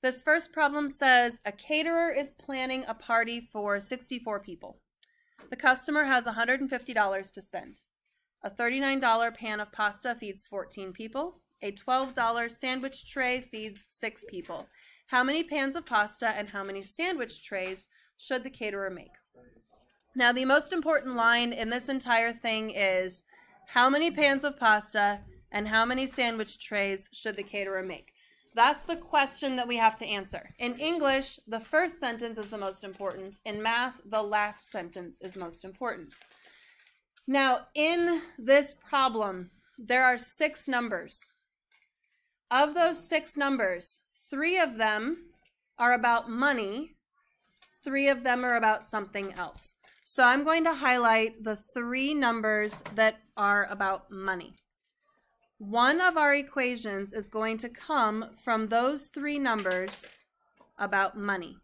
This first problem says a caterer is planning a party for 64 people. The customer has $150 to spend. A $39 pan of pasta feeds 14 people. A $12 sandwich tray feeds 6 people. How many pans of pasta and how many sandwich trays should the caterer make? Now, the most important line in this entire thing is how many pans of pasta and how many sandwich trays should the caterer make? That's the question that we have to answer. In English, the first sentence is the most important. In math, the last sentence is most important. Now, in this problem, there are six numbers. Of those six numbers, three of them are about money, three of them are about something else. So I'm going to highlight the three numbers that are about money. One of our equations is going to come from those three numbers about money.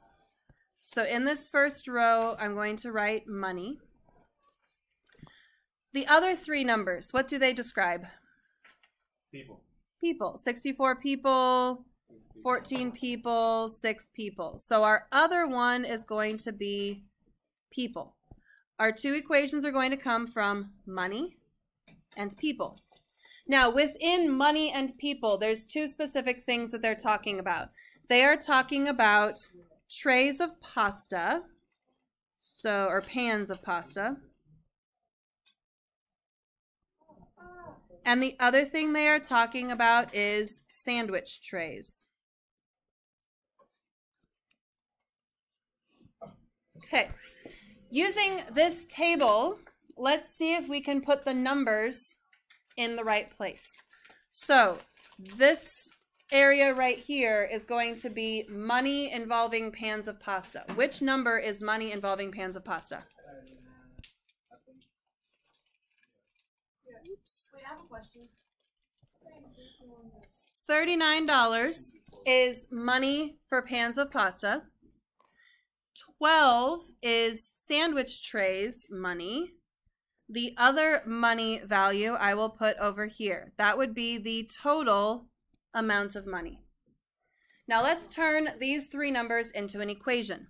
So in this first row, I'm going to write money. The other three numbers, what do they describe? People. People. 64 people, 14 people, 6 people. So our other one is going to be people. Our two equations are going to come from money and people. Now, within money and people, there's two specific things that they're talking about. They are talking about trays of pasta, so or pans of pasta. And the other thing they are talking about is sandwich trays. Okay. Using this table, let's see if we can put the numbers in the right place. So this area right here is going to be money involving pans of pasta. Which number is money involving pans of pasta? Oops. Wait, I have a question. $39 is money for pans of pasta. 12 is sandwich trays money. The other money value I will put over here. That would be the total amount of money. Now let's turn these three numbers into an equation.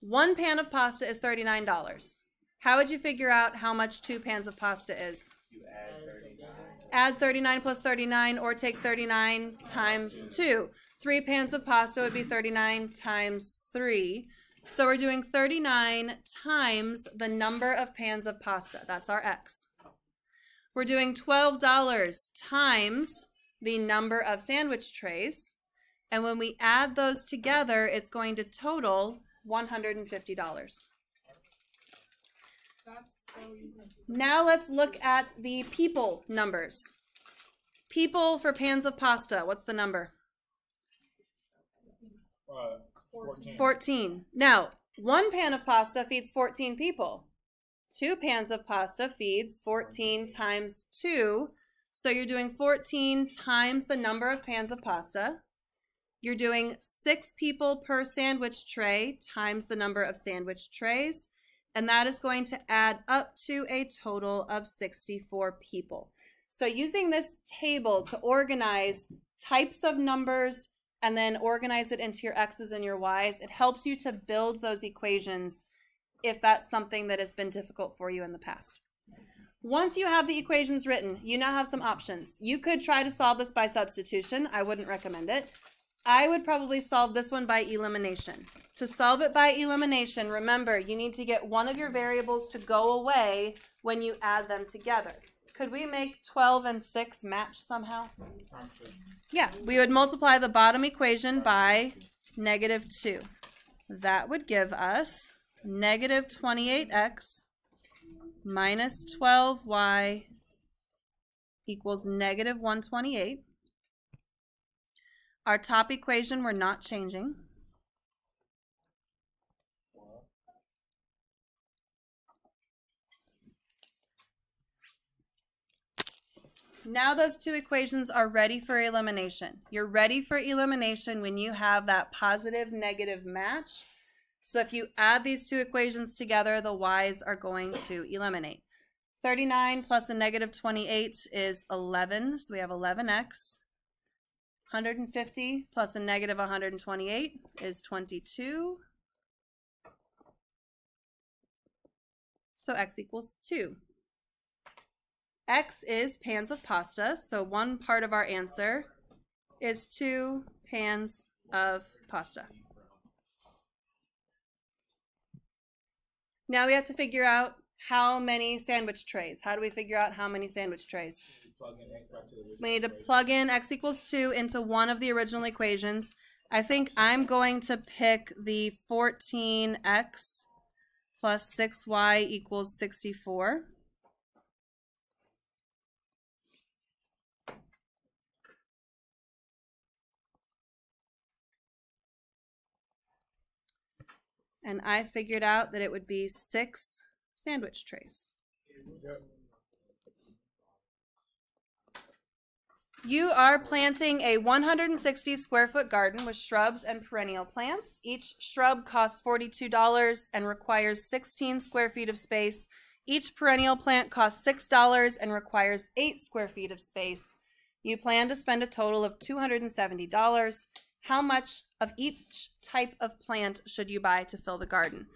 One pan of pasta is $39. How would you figure out how much two pans of pasta is? You add 39. Add 39 plus 39 or take 39 times 2. Three pans of pasta would be 39 times 3. So we're doing 39 times the number of pans of pasta. That's our x. We're doing $12 times the number of sandwich trays. And when we add those together, it's going to total $150. That's so easy. Now let's look at the people numbers. People for pans of pasta, what's the number? Uh, 14. 14. Now, one pan of pasta feeds 14 people. Two pans of pasta feeds 14 times 2. So you're doing 14 times the number of pans of pasta. You're doing six people per sandwich tray times the number of sandwich trays. And that is going to add up to a total of 64 people. So using this table to organize types of numbers and then organize it into your x's and your y's, it helps you to build those equations if that's something that has been difficult for you in the past. Once you have the equations written, you now have some options. You could try to solve this by substitution. I wouldn't recommend it. I would probably solve this one by elimination. To solve it by elimination, remember, you need to get one of your variables to go away when you add them together. Could we make 12 and 6 match somehow? Yeah, we would multiply the bottom equation by negative 2. That would give us negative 28x minus 12y equals negative 128. Our top equation we're not changing. Now those two equations are ready for elimination. You're ready for elimination when you have that positive negative match. So if you add these two equations together, the y's are going to eliminate. 39 plus a negative 28 is 11, so we have 11x. 150 plus a negative 128 is 22. So x equals 2. X is pans of pasta, so one part of our answer is two pans of pasta. Now we have to figure out how many sandwich trays. How do we figure out how many sandwich trays? We need to plug in x equals 2 into one of the original equations. I think I'm going to pick the 14x plus 6y equals 64. And I figured out that it would be six sandwich trays. You are planting a 160 square foot garden with shrubs and perennial plants. Each shrub costs $42 and requires 16 square feet of space. Each perennial plant costs $6 and requires 8 square feet of space. You plan to spend a total of $270. How much of each type of plant should you buy to fill the garden?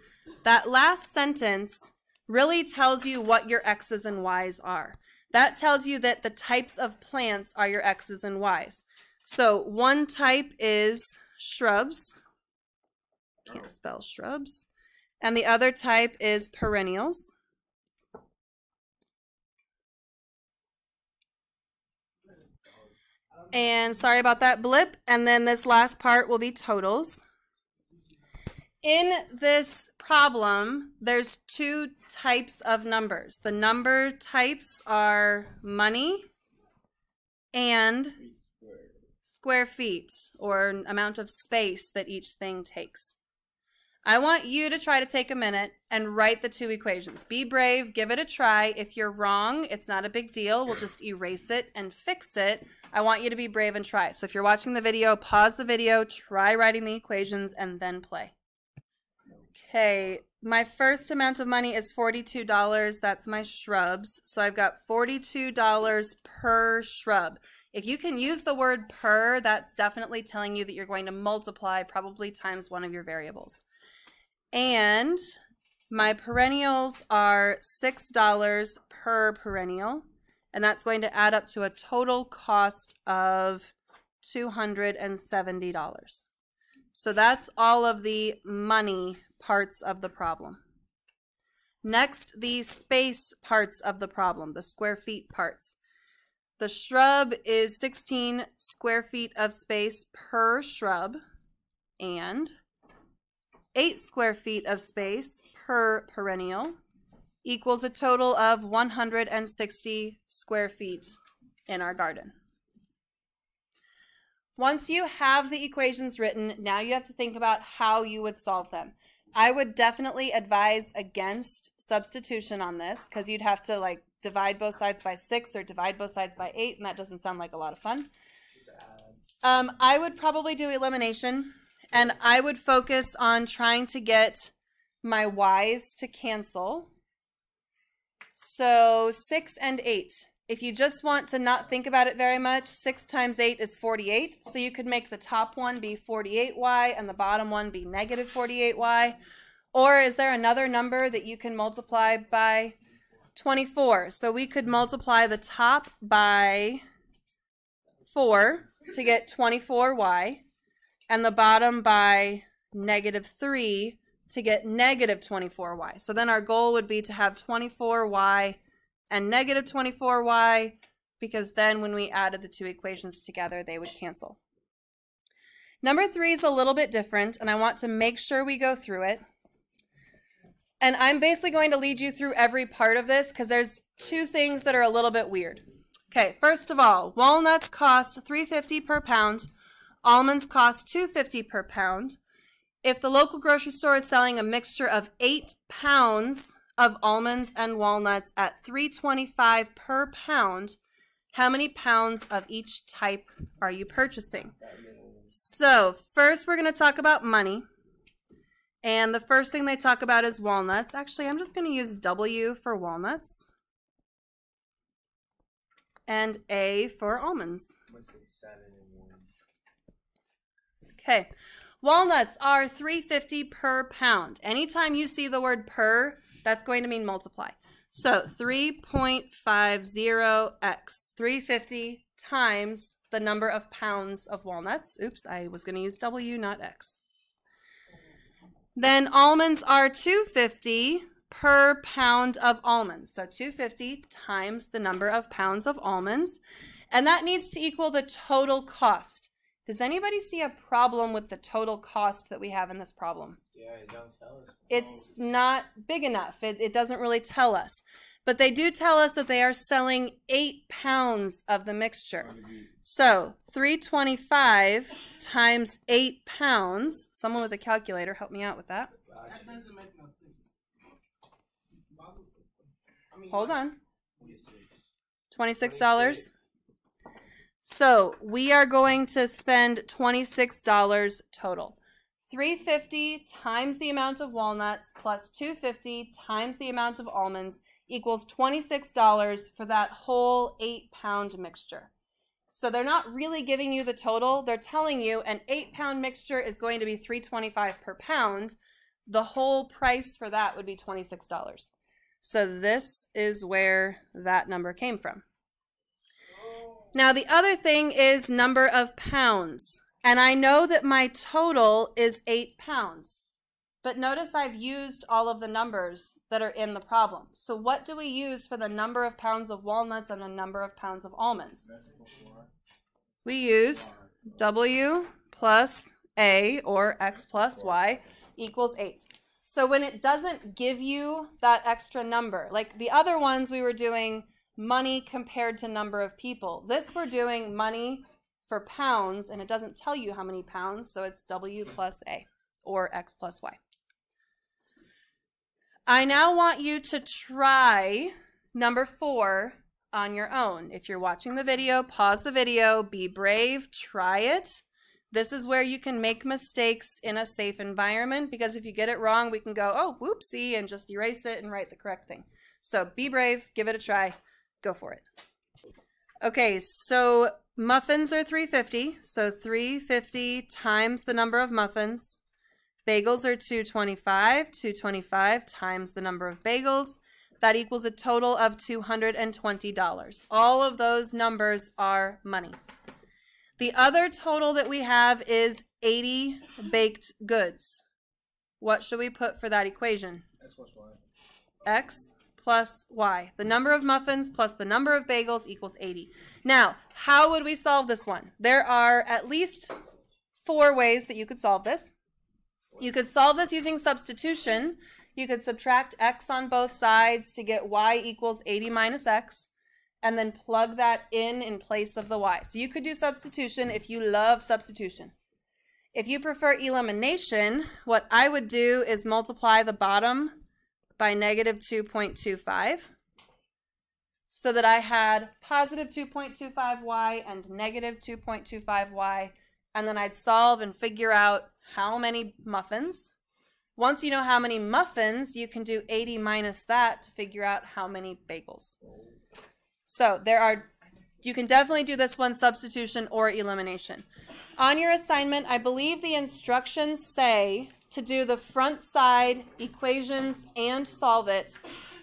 That last sentence really tells you what your X's and Y's are. That tells you that the types of plants are your X's and Y's. So one type is shrubs. Can't spell shrubs. And the other type is perennials. And sorry about that blip. And then this last part will be totals. In this problem, there's two types of numbers. The number types are money and square feet or amount of space that each thing takes. I want you to try to take a minute and write the two equations. Be brave, give it a try. If you're wrong, it's not a big deal. We'll just erase it and fix it. I want you to be brave and try. So if you're watching the video, pause the video, try writing the equations, and then play. Okay, my first amount of money is $42. That's my shrubs. So I've got $42 per shrub. If you can use the word per, that's definitely telling you that you're going to multiply probably times one of your variables. And my perennials are $6 per perennial. And that's going to add up to a total cost of $270. So that's all of the money parts of the problem. Next, the space parts of the problem, the square feet parts. The shrub is 16 square feet of space per shrub and 8 square feet of space per perennial equals a total of 160 square feet in our garden. Once you have the equations written, now you have to think about how you would solve them. I would definitely advise against substitution on this because you'd have to like divide both sides by six or divide both sides by eight, and that doesn't sound like a lot of fun. Um, I would probably do elimination, and I would focus on trying to get my y's to cancel. So six and eight. If you just want to not think about it very much, 6 times 8 is 48. So you could make the top one be 48y and the bottom one be negative 48y. Or is there another number that you can multiply by 24? So we could multiply the top by 4 to get 24y and the bottom by negative 3 to get negative 24y. So then our goal would be to have 24y and negative 24y because then when we added the two equations together, they would cancel. Number three is a little bit different, and I want to make sure we go through it. And I'm basically going to lead you through every part of this because there's two things that are a little bit weird. Okay, first of all, walnuts cost 3.50 per pound. Almonds cost 2.50 per pound. If the local grocery store is selling a mixture of 8 pounds of almonds and walnuts at 325 per pound, how many pounds of each type are you purchasing? So, first we're going to talk about money. And the first thing they talk about is walnuts. Actually, I'm just going to use W for walnuts and A for almonds. I'm gonna say seven and one. Okay. Walnuts are 350 per pound. Anytime you see the word per, that's going to mean multiply. So 3.50x, 350 times the number of pounds of walnuts. Oops, I was going to use W, not X. Then almonds are 250 per pound of almonds. So 250 times the number of pounds of almonds. And that needs to equal the total cost. Does anybody see a problem with the total cost that we have in this problem? Yeah, it don't tell us. It's not big enough. It, it doesn't really tell us. But they do tell us that they are selling eight pounds of the mixture. So 325 times eight pounds. Someone with a calculator, help me out with that. That doesn't make no sense. Why would- I mean, Hold on. $26. So we are going to spend $26 total. 350 times the amount of walnuts plus 250 times the amount of almonds equals $26 for that whole eight pound mixture. So they're not really giving you the total. They're telling you an eight pound mixture is going to be 325 per pound. The whole price for that would be $26. So this is where that number came from. Now, the other thing is number of pounds. And I know that my total is eight pounds. But notice I've used all of the numbers that are in the problem. So what do we use for the number of pounds of walnuts and the number of pounds of almonds? We use W plus A or X plus Y equals 8. So when it doesn't give you that extra number, like the other ones we were doing money compared to number of people. This we're doing money for pounds and it doesn't tell you how many pounds, so it's W plus A or X plus Y. I now want you to try number four on your own. If you're watching the video, pause the video, be brave, try it. This is where you can make mistakes in a safe environment because if you get it wrong, we can go, oh, whoopsie, and just erase it and write the correct thing. So be brave, give it a try, go for it. Okay, so muffins are 350. So 350 times the number of muffins. Bagels are 225. 225 times the number of bagels. That equals a total of $220. All of those numbers are money. The other total that we have is 80 baked goods. What should we put for that equation? X plus Y. X plus Y. The number of muffins plus the number of bagels equals 80. Now, how would we solve this one? There are at least four ways that you could solve this. You could solve this using substitution. You could subtract x on both sides to get y equals 80 minus x, and then plug that in in place of the y. So you could do substitution if you love substitution. If you prefer elimination, what I would do is multiply the bottom by negative 2.25 so that I had positive 2.25y and negative 2.25y, and then I'd solve and figure out how many muffins. Once you know how many muffins, you can do 80 minus that to figure out how many bagels. So there are, you can definitely do this one substitution or elimination. On your assignment, I believe the instructions say to do the front side equations and solve it,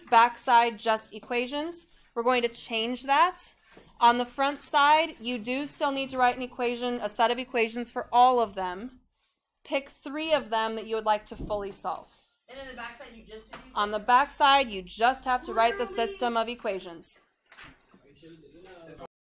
back side just equations. We're going to change that. On the front side, you do still need to write an equation, a set of equations for all of them. Pick three of them that you would like to fully solve. And then the backside, you just do. On the back side, you just have to write the system of equations.